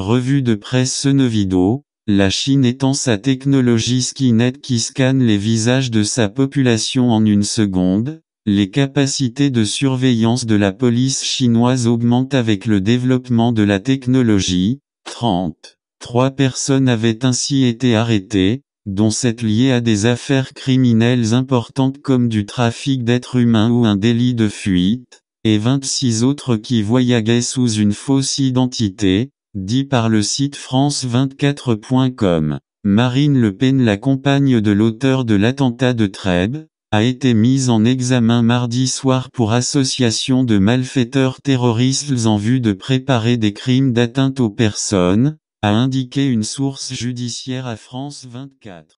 Revue de presse Senevido, la Chine étend sa technologie Skynet qui scanne les visages de sa population en une seconde, les capacités de surveillance de la police chinoise augmentent avec le développement de la technologie. 30. Trois personnes avaient ainsi été arrêtées, dont sept liées à des affaires criminelles importantes comme du trafic d'êtres humains ou un délit de fuite, et 26 autres qui voyaguaient sous une fausse identité, dit par le site france24.com. Marine Le Pen, la compagne de l'auteur de l'attentat de Trèbes, a été mise en examen mardi soir pour association de malfaiteurs terroristes en vue de préparer des crimes d'atteinte aux personnes, a indiqué une source judiciaire à France 24.